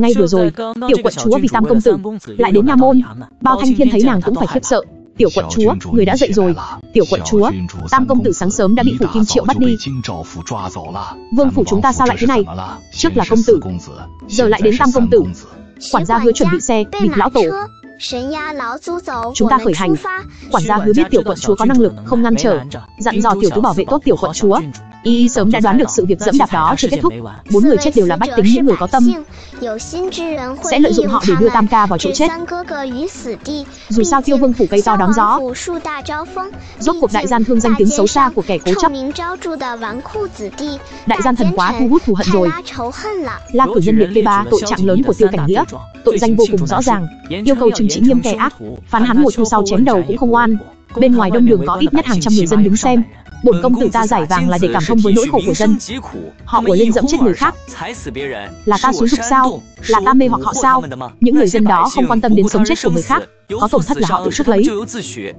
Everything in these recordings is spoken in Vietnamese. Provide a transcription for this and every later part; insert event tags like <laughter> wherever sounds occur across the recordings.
Ngay vừa rồi, tiểu quận chúa vì tam công tử lại đến nha môn. Bao thanh thiên thấy nàng cũng phải khiếp sợ. Tiểu quận chúa, người đã dậy rồi. Tiểu quận chúa, tam công tử sáng sớm đã bị phủ kim triệu bắt đi. Vương phủ chúng ta sao lại thế này? Trước là công tử, giờ lại đến tam công tử. Quản gia hứa chuẩn bị xe, bịt lão tổ. Chúng ta khởi hành. Quản gia hứa biết tiểu quận chúa có năng lực, không ngăn trở, dặn dò tiểu tứ bảo vệ tốt tiểu quận chúa. Y sớm đã đoán được sự việc dẫm đạp đó chưa kết thúc. Bốn người chết đều là bách tính những người có tâm, sẽ lợi dụng họ để đưa Tam ca vào chỗ chết. Dù sao Tiêu Vương phủ cây to đón gió, rốt cuộc đại gian thương danh tiếng xấu xa của kẻ cố chấp. Đại gian thần quá thu hút thù hận rồi. La cử nhân liệt V3 tội trạng lớn của Tiêu Cảnh Nghĩa, tội danh vô cùng rõ ràng, yêu cầu trừng trị nghiêm kẻ ác, phán hắn một thu sau chém đầu cũng không oan. Bên ngoài đông đường có ít nhất hàng trăm người dân đứng xem, bổn công tử ta giải vàng là để cảm thông với nỗi khổ của dân. họ của lên dẫm chết người khác. là ta xúi dục sao? là ta mê hoặc họ sao? những người dân đó không quan tâm đến sống chết của người khác có tổn thất là họ tự chuốc lấy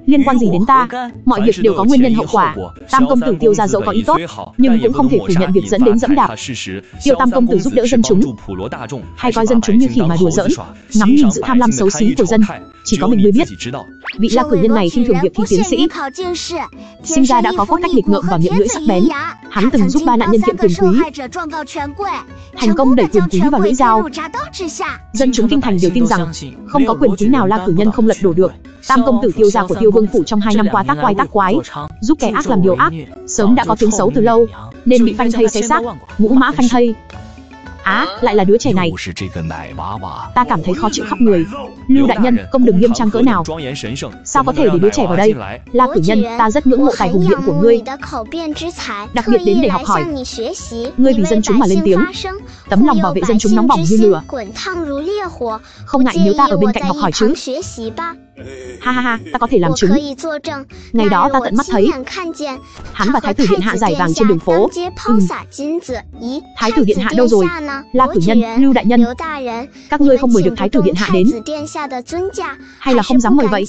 liên quan gì đến ta mọi việc đều có nguyên nhân hậu quả tam công tử tiêu ra dẫu có ý tốt nhưng cũng không thể phủ nhận việc dẫn đến dẫm đạp tiêu tam công tử giúp đỡ dân chúng hay coi dân chúng như khỉ mà đùa giỡn ngắm nhìn sự tham lam xấu xí của dân chỉ có mình mới biết vị la cử nhân này khinh thường việc thi tiến sĩ sinh ra đã có cốt cách nghịch ngợm và miệng lưỡi sắc bén hắn từng giúp ba nạn nhân kiện quyền quý thành công đẩy quyền quý vào lưỡi dao dân chúng kinh thành đều tin rằng không có quyền quý nào la cử nhân không lật đổ được. Tam công tử tiêu gia của tiêu vương phủ trong hai năm qua tác quái tác quái, giúp kẻ ác làm điều ác, sớm đã có tiếng xấu từ lâu, nên bị phanh thây xé xác, ngũ mã phanh thây. Á, à, lại là đứa trẻ này. Ta cảm thấy khó chịu khắp người. Lưu đại nhân, công đừng nghiêm trang cỡ nào. Sao có thể để đứa trẻ vào đây? La cử nhân, ta rất ngưỡng mộ tài hùng biện của ngươi. Đặc biệt đến để học hỏi. Ngươi vì dân chúng mà lên tiếng. Tấm lòng bảo vệ dân chúng nóng bỏng như lửa. Không ngại nếu ta ở bên cạnh học hỏi chứ? Ha ha ha, ta có thể làm chứng. Ngày đó ta tận mắt thấy hắn và Thái tử điện hạ giải vàng trên đường phố. Ừ. Thái tử điện hạ đâu rồi? La cử nhân, Lưu đại nhân, các ngươi không mời được Thái tử điện hạ đến, hay là không dám mời vậy?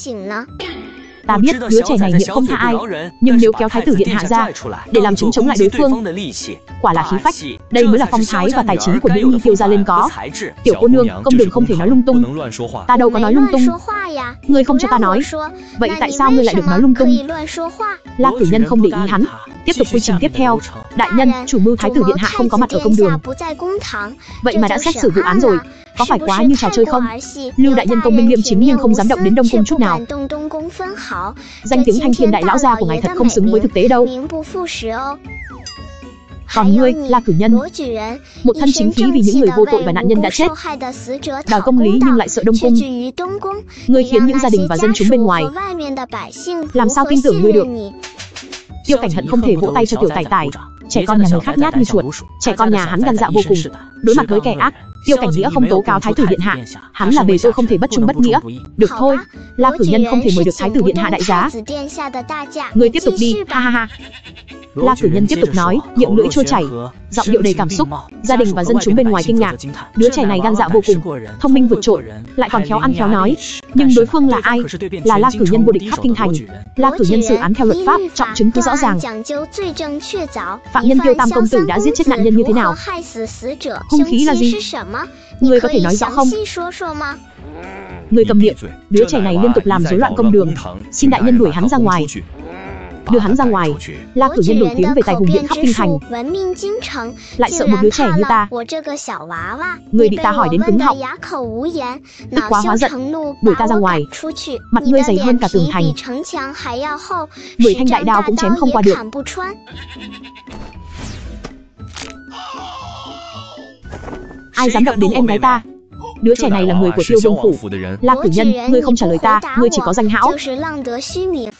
Ta biết đứa trẻ này miệng không tha ai, nhưng nếu kéo thái tử điện hạ ra để làm chứng chống lại đối phương, quả là khí phách. Đây mới là phong thái và tài chính của nữ nhi tiêu gia lên có. Tiểu cô nương, công đường không thể nói lung tung. Ta đâu có nói lung tung. Ngươi không cho ta nói. Vậy tại sao ngươi lại được nói lung tung? La cử nhân không để ý hắn, tiếp tục quy trình tiếp theo. Đại nhân, chủ mưu thái tử điện hạ không có mặt ở công đường. Vậy mà đã xét xử vụ án rồi, có phải quá như trò chơi không? Lưu đại nhân công minh liêm chính nhưng không dám động đến Đông cung chút nào. Danh tiếng thanh thiên đại lão gia của ngài thật không xứng với thực tế đâu. Còn ngươi, là cử nhân, một thân chính khí vì những người vô tội và nạn nhân đã chết, đòi công lý nhưng lại sợ đông cung. Ngươi khiến những gia đình và dân chúng bên ngoài làm sao tin tưởng ngươi được? Tiêu cảnh hận không thể vỗ tay cho tiểu tài tài, trẻ con nhà người khác nhát như chuột, trẻ con nhà hắn gan dạ vô cùng, đối mặt với kẻ ác, Tiêu Cảnh Nghĩa không tố cáo Thái tử điện hạ, hắn là bề tôi không thể bất trung bất nghĩa. Được thôi, La cử nhân không thể mời được Thái tử điện hạ đại giá. Người tiếp tục đi, ha ha ha. La cử nhân tiếp tục nói, miệng lưỡi chua chảy, giọng điệu đầy cảm xúc. Gia đình và dân chúng bên ngoài kinh ngạc. Đứa trẻ này gan dạ vô cùng, thông minh vượt trội, lại còn khéo ăn khéo nói. Nhưng đối phương là ai? Là La cử nhân vô địch khắp kinh thành. La cử nhân xử án theo luật pháp, trọng chứng cứ rõ ràng. Phạm nhân Tiêu Tam công tử đã giết chết nạn nhân như thế nào? Hung khí là gì? Người có thể nói rõ không? Người cầm miệng, đứa trẻ này liên tục làm rối loạn công đường. Xin đại nhân đuổi hắn ra ngoài đưa hắn ra ngoài. La cử nhân nổi tiếng về tài hùng biện khắp kinh thành, lại sợ một đứa trẻ như ta. Người bị ta hỏi đến cứng họng, tức quá hóa giận, đuổi ta ra ngoài. Mặt ngươi dày hơn cả tường thành, mười thanh đại đao cũng chém không qua được. Ai dám động đến em gái ta? Đứa trẻ này là người của Tiêu Vương phủ. La cử nhân, ngươi không trả lời ta, ngươi chỉ có danh hão.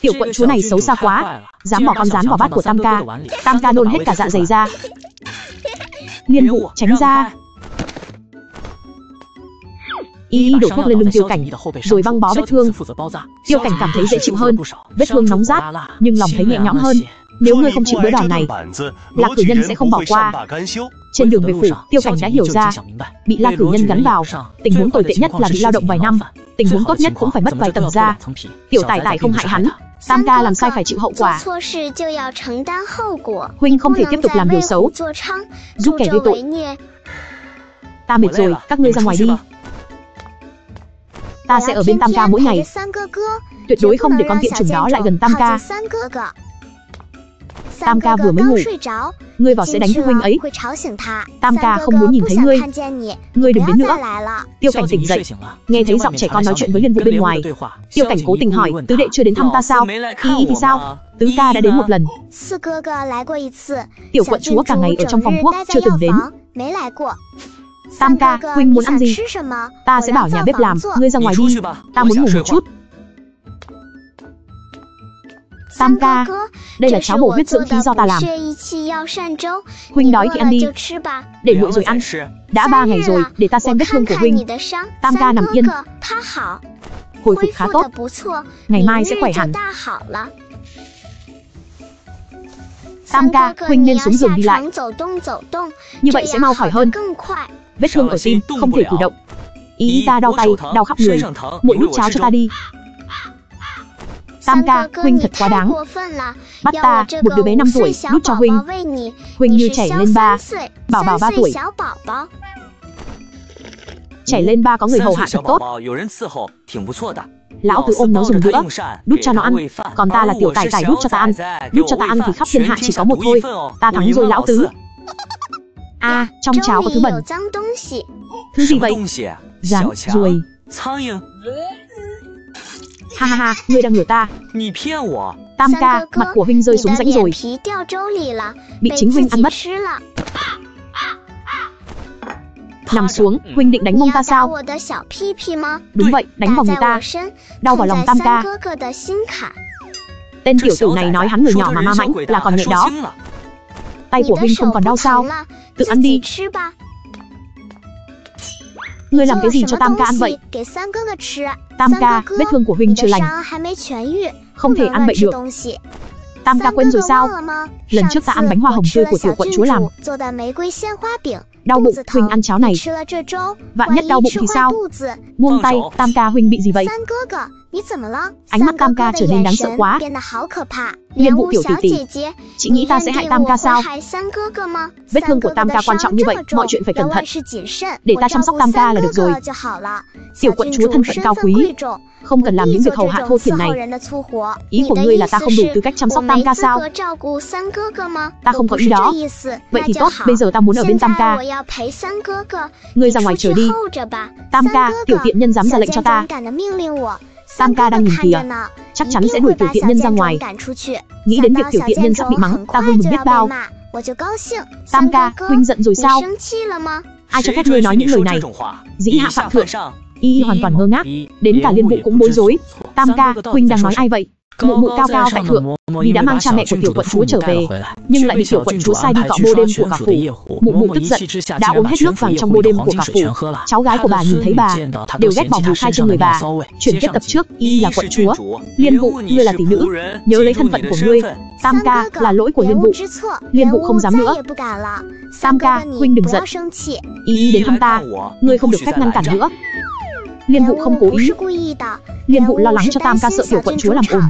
Tiểu quận chúa này xấu xa quá, dám bỏ con rán vào bát của Tam ca. Tam ca nôn hết cả dạ dày ra. Liên vụ, tránh ra. Y đổ thuốc lên lưng tiêu cảnh, rồi băng bó vết thương. Tiêu cảnh cảm thấy dễ chịu hơn, vết thương nóng rát, nhưng lòng thấy nhẹ nhõm hơn. Nếu ngươi không chịu bữa đòn này, Lạc cử nhân sẽ không bỏ qua. Trên đường về phủ, Tiêu Cảnh đã hiểu ra, bị La cử nhân gắn vào, tình huống tồi tệ nhất là bị lao động vài năm, tình huống tốt nhất cũng phải mất vài tầng da. Tiểu Tài Tài không hại hắn, Tam ca làm sai phải chịu hậu quả. Huynh không thể tiếp tục làm điều xấu, giúp kẻ gây tội. Ta mệt rồi, các ngươi ra ngoài đi. Ta sẽ ở bên Tam ca mỗi ngày. Tuyệt đối không để con tiện chủng đó lại gần Tam ca. Tam ca vừa mới ngủ. Ngươi vào sẽ đánh thức huynh ấy. Tam ca không muốn nhìn thấy ngươi. Ngươi đừng đến nữa. Tiêu cảnh tỉnh dậy, nghe thấy giọng trẻ con nói chuyện với liên vụ bên ngoài. Tiêu cảnh cố tình hỏi, tứ đệ chưa đến thăm ta sao? Y y thì sao? Tứ ca đã đến một lần. Tiểu quận chúa cả ngày ở trong phòng quốc, chưa từng đến. Tam ca, huynh muốn ăn gì? Ta sẽ bảo nhà bếp làm, ngươi ra ngoài đi. Ta muốn ngủ một chút. Tam ca, đây là cháo bổ huyết dưỡng khí do ta làm. Huynh đói thì ăn đi. Để nguội rồi ăn. Đã ba ngày rồi, để ta xem vết thương của huynh. Tam ca nằm yên. Hồi phục khá tốt. Ngày mai sẽ khỏe hẳn. Tam ca, huynh nên xuống giường đi lại. Như vậy sẽ mau khỏi hơn. Vết thương ở tim, không thể cử động. Ý ta đau tay, đau khắp người. Muội đút cháo cho ta đi. Tam ca, huynh thật quá đáng. Bắt ta, một đứa bé 5 tuổi, đút cho huynh. Huynh như trẻ lên ba, bảo bảo 3 tuổi. Trẻ lên ba có người hầu hạ thật tốt. Lão tử ôm nó dùng bữa, đút cho nó ăn. Còn ta là tiểu tài tài đút cho ta ăn. Đút cho ta ăn thì khắp thiên hạ chỉ có một thôi. Ta thắng rồi lão tứ. A, à, trong cháo có thứ bẩn. Thứ gì vậy? Rắn, ruồi. Ha ha ha, ngươi đang lừa ta. Tam ca, mặt của huynh rơi xuống rãnh rồi. Bị chính huynh ăn mất. Nằm xuống, huynh định đánh mông ta sao? Đúng vậy, đánh vào người ta. Đau vào lòng tam ca. Tên tiểu tử này nói hắn người nhỏ mà ma mãnh là còn nhẹ đó. Tay của huynh không còn đau sao? Tự ăn đi. Ngươi làm cái gì cho Tam ca ăn vậy? Tam ca, vết thương của huynh chưa lành. Không thể ăn bậy được. Tam ca quên rồi sao? Lần trước ta ăn bánh hoa hồng tươi của tiểu quận chúa làm. Đau bụng, huynh ăn cháo này. Vạn nhất đau bụng thì sao? Buông tay, Tam ca huynh bị gì vậy? Ánh mắt Tam ca trở nên đáng sợ quá. Liên vụ tiểu tỷ tỷ, chị nghĩ ta sẽ hại Tam ca sao? Vết thương của Tam ca quan trọng như vậy, mọi chuyện phải cẩn thận. Để ta chăm sóc Tam ca là được rồi. Tiểu quận chúa thân phận cao quý, không cần làm những việc hầu hạ thô thiển này. Ý của ngươi là ta không đủ tư cách chăm sóc Tam ca sao? Ta không có ý đó. Vậy thì tốt, bây giờ ta muốn ở bên Tam ca. Ngươi ra ngoài chờ đi. Tam ca, tiểu tiện nhân dám ra lệnh cho ta. Tam ca đang nhìn kìa, chắc chắn sẽ đuổi tiểu tiện nhân ra ngoài. Nghĩ đến việc tiểu tiện nhân sắp bị mắng, ta vui mừng biết bao. Tam ca, huynh giận rồi sao? Ai cho phép ngươi nói những lời này? Dĩ hạ phạm thượng. Y hoàn toàn ngơ ngác, đến cả liên vụ cũng bối rối. Tam ca, huynh đang nói ai vậy? Mụ mụ cao cao tại thượng, vì đã mang cha mẹ của tiểu quận chúa trở về, nhưng lại bị tiểu quận chúa sai đi cọ bô đêm của cả phủ. Mụ mụ tức giận, đã uống hết nước vàng trong bô đêm của cả phủ. Cháu gái của bà nhìn thấy bà, đều ghét bỏ mùi khai trên người bà. Chuyển tiếp tập trước, y là quận chúa. Liên vụ, ngươi là tỷ nữ, nhớ lấy thân phận của ngươi. Tam ca là lỗi của liên vụ. Liên vụ không dám nữa. Tam ca, huynh đừng giận. Y đến thăm ta, ngươi không được phép ngăn cản nữa. Liên vụ không cố ý. Liên vụ lo lắng cho Tam ca sợ tiểu quận chúa làm ồn.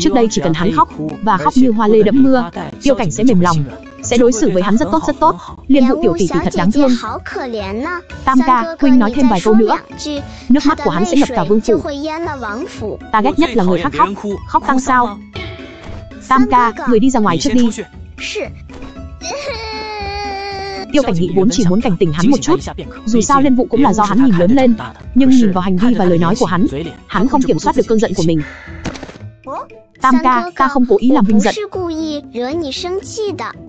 Trước đây chỉ cần hắn khóc và khóc như hoa lê đẫm mưa, tiêu cảnh sẽ mềm lòng, sẽ đối xử với hắn rất tốt rất tốt. Liên vụ tiểu tỷ tỷ thật đáng thương. Tam ca, huynh nói thêm vài câu nữa. Nước mắt của hắn sẽ ngập cả vương phủ. Ta ghét nhất là người khác khóc, khóc tăng sao. Tam ca, người đi ra ngoài trước đi. Tiêu Cảnh Nghị vốn chỉ muốn cảnh tỉnh hắn một chút, dù sao Liên Vụ cũng là do hắn nhìn lớn lên, nhưng nhìn vào hành vi và lời nói của hắn, hắn không kiểm soát được cơn giận của mình. Tam ca, ta không cố ý làm huynh giận.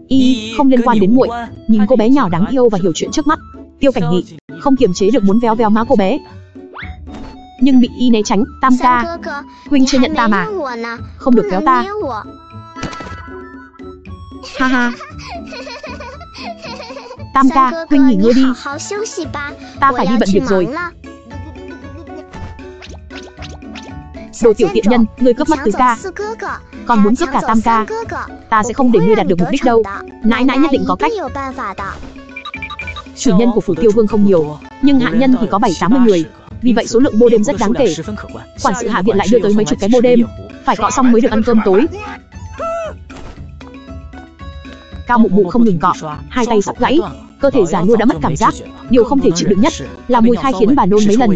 Y, không liên quan đến muội. Nhìn cô bé nhỏ đáng yêu và hiểu chuyện trước mắt, Tiêu Cảnh Nghị không kiềm chế được muốn véo véo má cô bé. Nhưng bị Y né tránh, Tam ca, huynh chưa nhận ta mà. Không được kéo ta. Ha ha. Tam ca, huynh nghỉ ngơi đi. Ta phải đi bận việc rồi. Đồ tiểu tiện nhân, ngươi cướp mất tứ ca. Còn muốn cướp cả tam ca. Ta sẽ không để ngươi đạt được mục đích đâu. Nãi nãi nhất định có cách. Chủ nhân của phủ tiêu vương không nhiều, nhưng hạ nhân thì có 7-80 người. Vì vậy số lượng bô đêm rất đáng kể. Quản sự hạ viện lại đưa tới mấy chục cái bô đêm, phải cọ xong mới được ăn cơm tối. Cao mụ mụ không ngừng cọ, hai tay sắp gãy, Cơ thể già nua đã mất cảm giác. Điều không thể chịu đựng nhất là mùi khai khiến bà nôn mấy lần.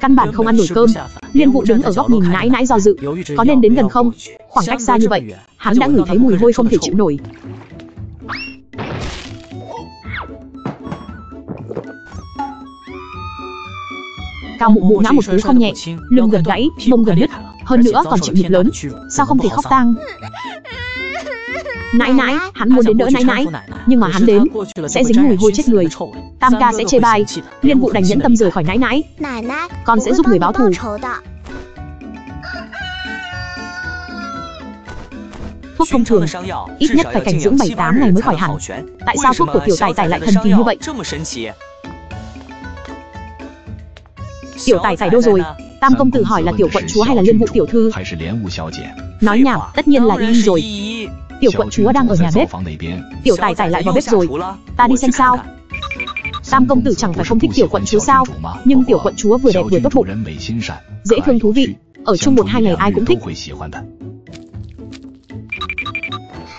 Căn bản không ăn nổi cơm. Liên vụ đứng ở góc nhìn nãi nãi do dự. Có nên đến gần không? Khoảng cách xa như vậy, hắn đã ngửi thấy mùi hôi không thể chịu nổi. Cao mụ mụ ngã một cú không nhẹ, lưng gần gãy, mông gần nứt, hơn nữa còn chịu nhịp lớn. Sao không thể khóc tang? Nãi nãi, hắn muốn đến đỡ nãi nãi, nhưng mà hắn đến sẽ dính mùi hôi chết người. Tam ca sẽ chê bai, liên vụ đành nhẫn tâm rời khỏi nãi nãi. Con sẽ giúp người báo thù. Thuốc thông thường, ít nhất phải cảnh dưỡng 7-8 ngày mới khỏi hẳn. Tại sao thuốc của tiểu tài tài lại thần kỳ như vậy? Tiểu tài tài đâu rồi? Tam công tử hỏi là tiểu quận chúa hay là liên vụ tiểu thư? Nói nhảm, tất nhiên là y rồi. Tiểu quận chúa đang ở nhà bếp. Tiểu tài tài lại vào bếp rồi. Ta đi xem sao. Tam công tử chẳng phải không thích tiểu quận chúa sao? Nhưng tiểu quận chúa vừa đẹp vừa tốt bụng, dễ thương thú vị. Ở chung một hai ngày ai cũng thích.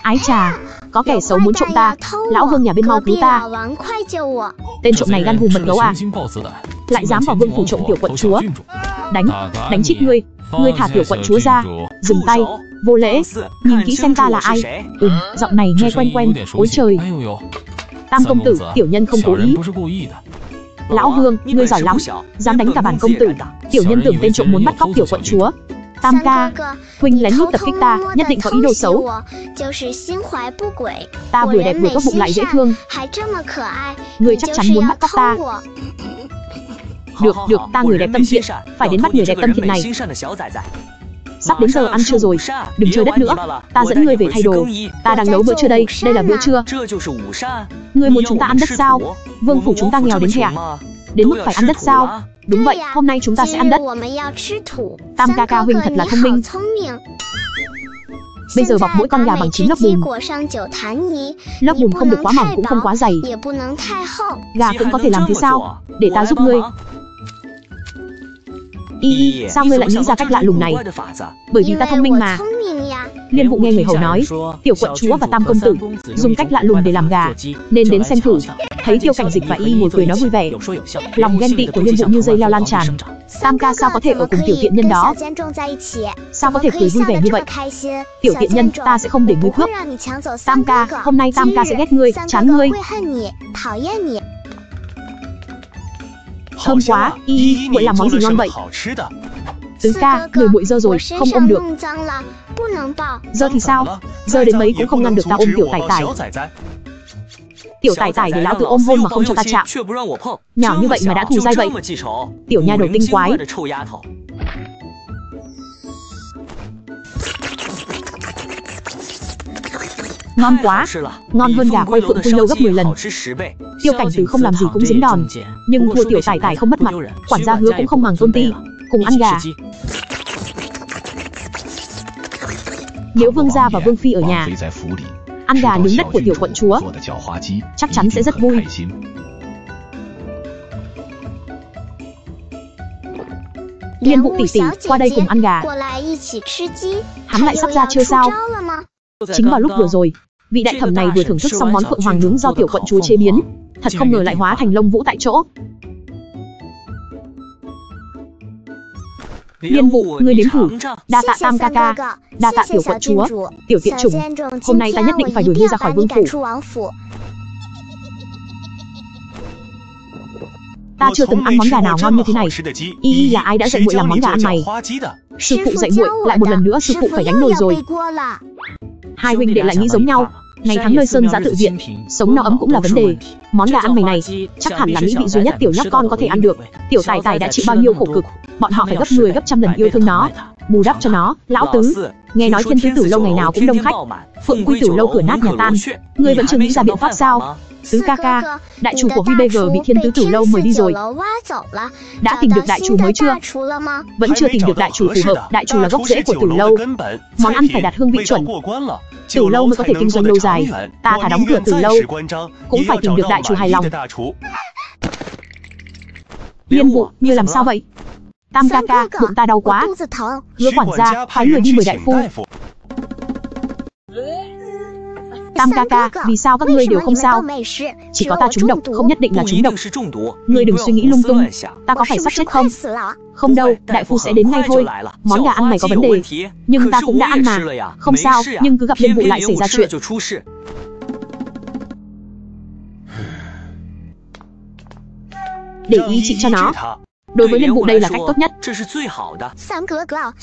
Ái trà, có kẻ xấu muốn trộm ta, lão vương nhà bên mau cứu ta. Tên trộm này gan hùm mật gấu à? Lại dám vào vương phủ trộm tiểu quận chúa. Đánh, đánh chết ngươi, ngươi thả tiểu quận chúa ra, dừng tay, vô lễ, nhìn kỹ xem ta là ai. Ừm, giọng này nghe quen quen, ôi trời. Tam công tử, tiểu nhân không cố ý. Lão Vương, ngươi giỏi lắm, dám đánh cả bản công tử. Tiểu nhân tưởng tên trộm muốn bắt cóc tiểu quận chúa. Tam ca, huynh lén lút tập kích ta, nhất định có ý đồ xấu. Ta vừa đẹp vừa tốt bụng lại dễ thương. Ngươi chắc chắn muốn bắt cóc ta. Được, <laughs> được, ta người đẹp tâm thiện, phải đến bắt người đẹp tâm thiện này. Sắp đến giờ ăn trưa rồi, đừng chơi đất nữa, ta dẫn ngươi về thay đồ. Ta đang nấu bữa trưa đây, đây là bữa trưa. Ngươi muốn chúng ta ăn đất sao? Vương phủ chúng ta nghèo đến thế à? Đến mức phải ăn đất sao? Đúng vậy, hôm nay chúng ta sẽ ăn đất. Tam ca ca huynh thật là thông minh. Bây giờ bọc mỗi con gà bằng chín lớp bùn. Lớp bùn không được quá mỏng cũng không quá dày. Gà cũng có thể làm thế sao? Để ta giúp ngươi. Y, sao ngươi lại nghĩ ra cách lạ lùng này? Bởi vì ta thông minh mà. Liên vụ nghe người hầu nói, tiểu quận chúa và tam công tử dùng cách lạ lùng để làm gà, nên đến xem thử. Thấy tiêu cảnh dịch và y ngồi cười nói vui vẻ, lòng ghen tị của liên vụ như dây leo lan tràn. Tam ca sao có thể ở cùng tiểu tiện nhân đó? Sao có thể cười vui vẻ như vậy? Tiểu tiện nhân, ta sẽ không để ngươi cướp. Tam ca, hôm nay Tam ca sẽ ghét ngươi, chán ngươi. Thơm quá, y, muội làm món gì ngon vậy? Tứ ca, người muội dơ rồi, không ôm được. Dơ thì sao? Dơ đến mấy cũng không ngăn được ta ôm tiểu tài tài. Tiểu tài tài để lão tự ôm hôn mà không cho ta chạm. Nhỏ như vậy mà đã thù dai vậy. Tiểu nha đầu tinh quái. Ngon quá, ngon hơn gà quay phượng quy lâu gấp 10 lần. Tiêu cảnh từ không làm gì cũng dính đòn, nhưng thua tiểu tài tài không mất mặt, quản gia hứa cũng không màng tôn ti, cùng ăn gà. Nếu vương gia và vương phi ở nhà, ăn gà nướng đất của tiểu quận chúa, chắc chắn sẽ rất vui. Liên vụ tỷ tỷ, qua đây cùng ăn gà. Hắn lại sắp ra chưa sao? Chính vào lúc vừa rồi, vị đại thẩm này vừa thưởng thức xong món phượng hoàng nướng do tiểu quận chúa chế biến, thật không ngờ lại hóa thành lông vũ tại chỗ. Liên vụ, ngươi nếm thử. Đa tạ Tam ca ca, đa tạ tiểu quận chúa, tiểu tiện chủng. Hôm nay ta nhất định phải đuổi ngươi ra khỏi vương phủ. Ta chưa từng ăn món gà nào ngon như thế này. Y y là ai đã dạy muội làm món gà ăn này? Sư phụ dạy muội, lại một lần nữa sư phụ phải đánh nồi rồi. Hai huynh đệ lại nghĩ giống nhau. Ngày tháng nơi sơn giá tự viện, sống no ấm cũng là vấn đề. Món gà ăn mày này, chắc hẳn là mỹ vị duy nhất tiểu nhóc con có thể ăn được. Tiểu tài tài đã chịu bao nhiêu khổ cực, bọn họ phải gấp 10 gấp trăm lần yêu thương nó, bù đắp cho nó. Lão tứ, nghe nói thiên tứ tử lâu ngày nào cũng đông khách, phượng quy tử lâu cửa nát nhà tan, ngươi vẫn chưa nghĩ ra biện pháp sao? Tứ ca ca, đại chủ của VBG bị thiên tứ tử lâu mời đi rồi. Đã tìm được đại chủ mới chưa? Vẫn chưa tìm được đại chủ phù hợp, đại chủ là gốc rễ của tử lâu. Món ăn phải đạt hương vị chuẩn. Tử lâu mới có thể kinh doanh lâu dài. Ta thả đóng cửa tử lâu, cũng phải tìm được đại chủ hài lòng. Liên vụ, như làm sao vậy? Tam ca ca, bụng ta đau quá. Hứa quản gia, phái người đi mời đại phu. Tam ca ca, vì sao các ngươi đều không sao? Chỉ có ta trúng độc, không nhất định là trúng độc. Ngươi đừng suy nghĩ lung tung. Ta có phải sắp chết không? Không đâu, đại phu sẽ đến ngay thôi. Món gà ăn mày có vấn đề. Nhưng ta cũng đã ăn mà. Không sao, nhưng cứ gặp liên vụ lại xảy ra chuyện. Để ý chị cho nó. Đối với liên vụ đây là cách tốt nhất.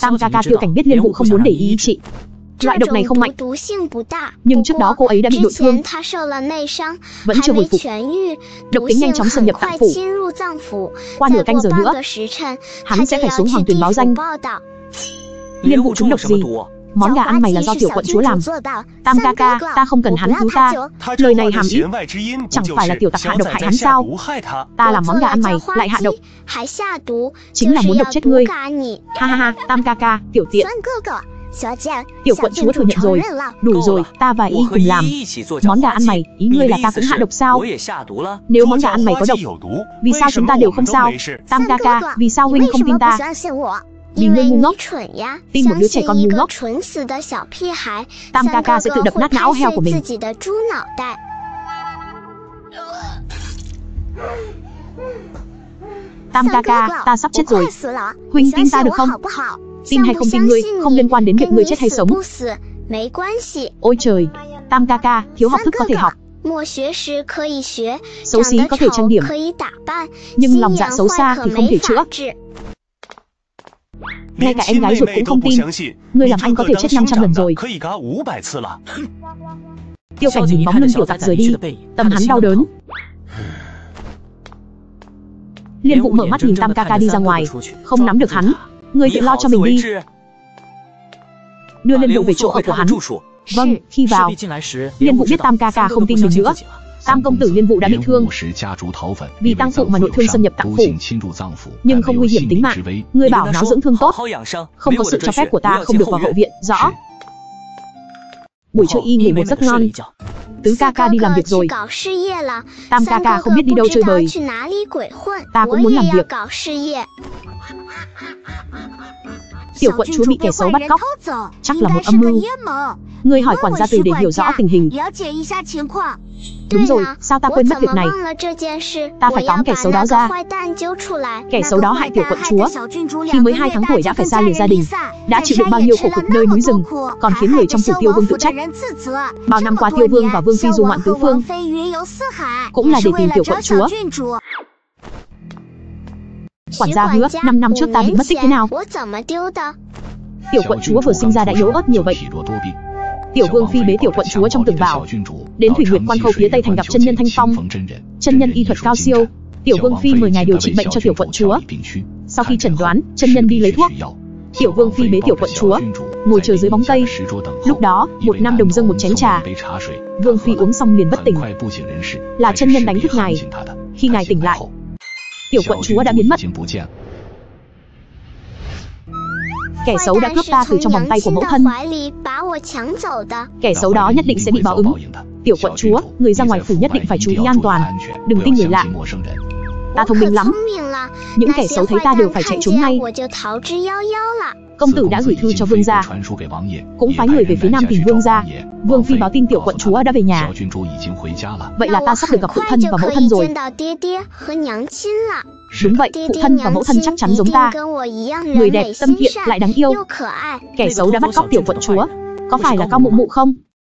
Tam ca ca tiêu cảnh biết liên vụ không muốn để ý chị. Loại độc này không mạnh, nhưng trước đó cô ấy đã bị nội thương, vẫn chưa hồi phục. Độc tính nhanh chóng xâm nhập tạng phủ. Qua nửa canh giờ nữa, hắn sẽ phải xuống hoàng tuyển báo danh. Liên vụ trúng độc gì? Món gà ăn mày là do tiểu quận chúa làm. Tam ca ca, ta không cần hắn cứu ta. Lời này hàm ý, chẳng phải là tiểu tặc hạ độc hại hắn sao? Ta làm món gà ăn mày, lại hạ độc. Chính là muốn độc chết ngươi. Ha ha ha, Tam ca ca, tiểu tiện. Tiểu quận chúa thừa nhận rồi Đủ rồi, ta và y cùng làm Món gà ăn mày, ý ngươi là ta cũng hạ độc sao Nếu món gà ăn mày có độc Vì sao chúng ta đều không sao Tam ca ca, vì sao huynh không tin ta vì ngươi ngu ngốc. Tin một đứa trẻ con ngu ngốc. Tam ca ca sẽ tự đập nát não heo của mình. Tam ca ca, ta sắp chết rồi. Huynh tin ta được không? Tin hay không tin ngươi, không liên quan đến việc ngươi chết hay sống. Ôi trời, Tam ca ca, thiếu học thức có thể học. Xấu xí có thể trang điểm, nhưng lòng dạ xấu xa thì không thể chữa. Ngay cả em gái ruột cũng không tin. Ngươi làm anh có thể chết 500 lần rồi. Tiêu cảnh nhìn bóng lưng tiểu tặc rời đi, tâm hắn đau đớn. Liên vụ mở mắt nhìn Tam ca ca đi ra ngoài, không nắm được hắn, Ngươi tự lo cho mình đi. Đưa Liên Vụ về chỗ ở của hắn. Vâng, khi vào, Liên Vụ biết Tam ca ca không tin mình nữa. Tam công tử Liên Vụ đã bị thương, vì tăng phụ mà nội thương xâm nhập tạng phủ, nhưng không nguy hiểm tính mạng. Ngươi bảo nó dưỡng thương tốt, không có sự cho phép của ta không được vào hậu viện, rõ? Buổi trưa y ngủ một giấc ngon. Tứ ca ca đi làm việc rồi. Tam ca ca không biết đi đâu chơi bời. Ta cũng muốn làm việc. Tiểu quận chúa bị kẻ xấu bắt cóc, chắc là một âm mưu. Ngươi hỏi quản gia từ để hiểu rõ tình hình. Đúng rồi, sao ta quên mất việc này? Ta phải tóm kẻ xấu đó ra. Kẻ xấu đó hại tiểu quận chúa. Khi mới 2 tháng tuổi đã phải xa lìa gia đình, đã chịu đựng bao nhiêu khổ cực nơi núi rừng, còn khiến người trong phủ tiêu vương tự trách. Bao năm qua tiêu vương và vương phi du ngoạn tứ phương, cũng là để tìm tiểu quận chúa. Quản gia hứa, 5 năm trước ta bị mất tích thế nào? Tiểu quận chúa vừa sinh ra đã yếu ớt nhiều vậy. Tiểu vương phi bế tiểu quận chúa trong tường bảo, đến thủy nguyệt quan khâu phía tây thành gặp chân nhân thanh phong. Chân nhân y thuật cao siêu, tiểu vương phi mời ngài điều trị bệnh cho tiểu quận chúa. Sau khi chẩn đoán, chân nhân đi lấy thuốc. Tiểu vương phi bế tiểu quận chúa, ngồi chờ dưới bóng cây. Lúc đó, một nam đồng dâng một chén trà. Vương phi uống xong liền bất tỉnh. Là chân nhân đánh thức ngài. Khi ngài tỉnh lại, tiểu quận chúa đã biến mất. Kẻ xấu đã cướp ta từ trong vòng tay của mẫu thân. Kẻ xấu đó nhất định sẽ bị báo ứng. Tiểu quận chúa, người ra ngoài phủ nhất định phải chú ý an toàn, đừng tin người lạ. Ta thông minh lắm. Những kẻ xấu thấy ta đều phải chạy trốn ngay. Công tử đã gửi thư cho vương gia, cũng phái người về phía nam tìm vương gia. Vương phi báo tin tiểu quận chúa đã về nhà. Vậy là ta sắp được gặp phụ thân và mẫu thân rồi. Đúng vậy, phụ thân và mẫu thân chắc chắn giống ta. Người đẹp, tâm thiện, lại đáng yêu. Kẻ xấu đã bắt cóc tiểu quận chúa. Có phải là cao mụ mụ không?